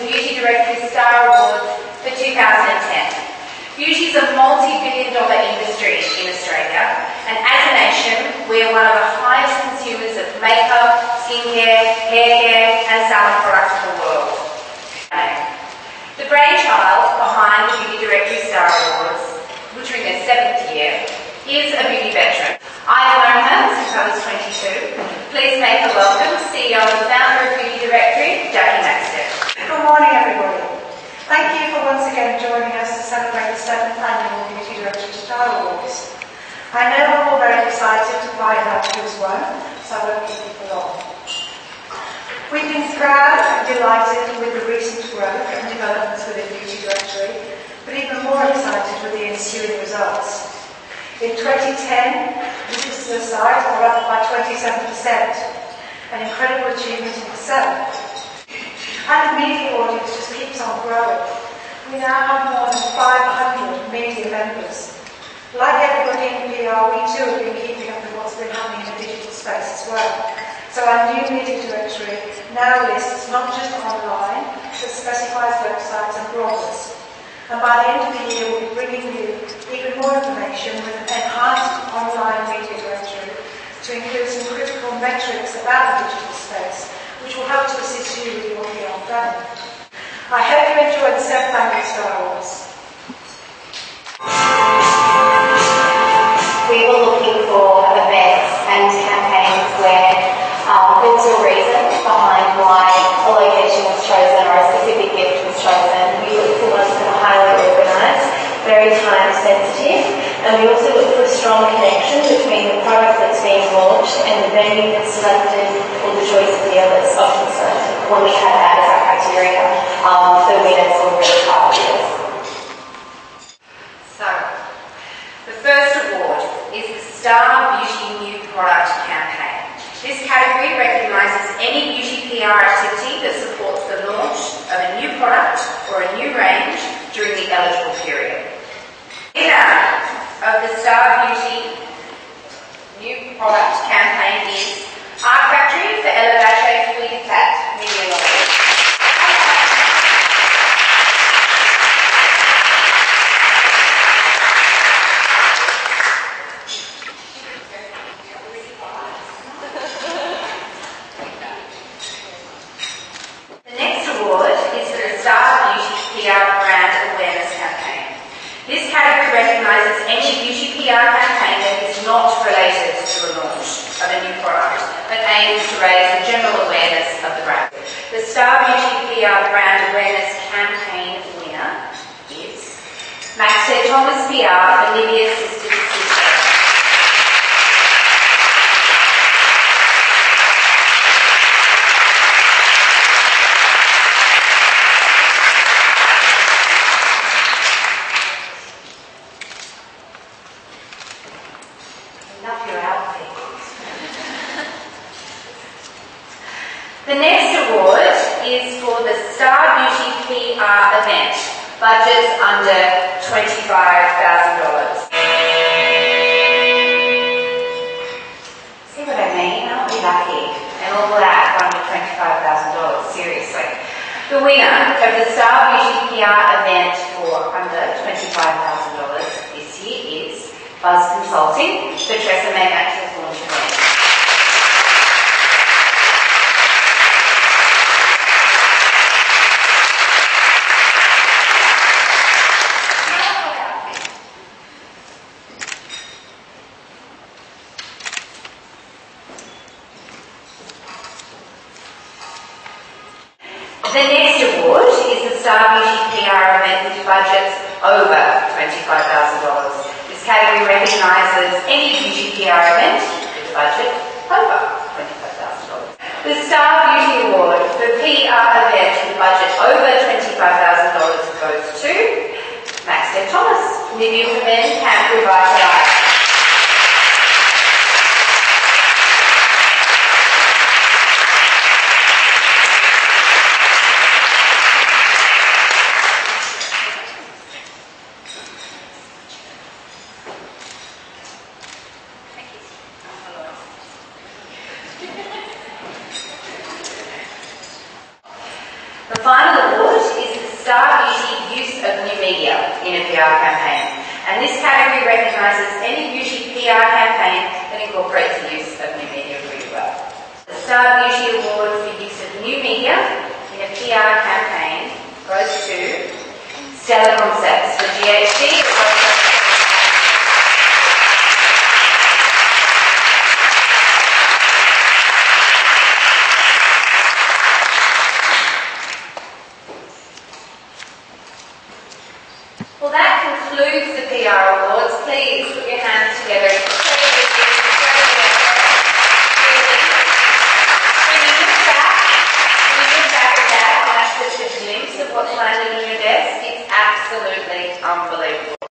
Beauty Directory Star Awards for 2010. Beauty is a multi-billion dollar industry in Australia, and as a nation, we are one of the highest consumers of makeup, skincare, hair care, and salon products in the world. The brainchild behind the Beauty Directory Star Awards, which are in their seventh year, is a beauty veteran. I known her since I was 22. Please make a welcome CEO and founder of Beauty Directory, Jackie Maxted. Good morning, everybody. Thank you for once again joining us to celebrate the seventh annual Beauty Directory Star Awards. I know we're all very excited to find out who's won, so I won't keep you for long. We've been proud and delighted with the recent growth and developments within Beauty Directory, but even more excited with the ensuing results. In 2010, visitors to the site were up by 27%, an incredible achievement in itself. The media audience just keeps on growing. We now have more than 500 media members. Like everybody in PR, we too have been keeping up with what's been happening in the digital space as well. So our new media directory now lists not just online, but specifies websites and bloggers. And by the end of the year, we'll be bringing you even more information with an enhanced online media directory to include some critical metrics about the digital space, which will help to assist you planning. I hope you enjoyed seventh annual Star Awards. We were looking for events and campaigns where um, there was a reason behind why a location was chosen or a specific gift was chosen. We looked for ones that are highly organised, very time sensitive, and we also look for a strong connection between the product that's being launched and the venue that's selected or the choice of the others, often selected. When we had that um, the winners were really hard to So, the first award is the Star Beauty New Product Campaign. This category recognises any beauty PR activity that supports the launch of a new product or a new range during the eligible period. Winner of the Star Beauty New Product Campaign is Art Factory for Elevate Fleet Fat Media Logo. The next award is for the Star Beauty PR Brand Awareness Campaign. This category recognises any beauty PR campaign that is not related to the launch of a new to raise the general awareness of the brand. The Star Beauty PR Brand Awareness Campaign winner is Maxted Thomas PR for Nivea your the next award is for the Star Beauty PR event, budget under $25,000. See what I mean? Lucky? And all that under $25,000, seriously. The winner of the Star Beauty PR event for under $25,000 this year is Buzz Consulting, the TRESemmé Access launch event. The next award is the Star Beauty PR event with budgets over $25,000. This category recognises any beauty PR event with budget over $25,000. The Star Beauty Award for PR event with budget over $25,000 goes to Maxted Thomas, Nivea for Men Camp Revitalise. The Star Beauty Use of New Media in a PR campaign. And this category recognises any beauty PR campaign that incorporates the use of new media really well. The Star Beauty Award for use of new media in a PR campaign goes to Stella Concepts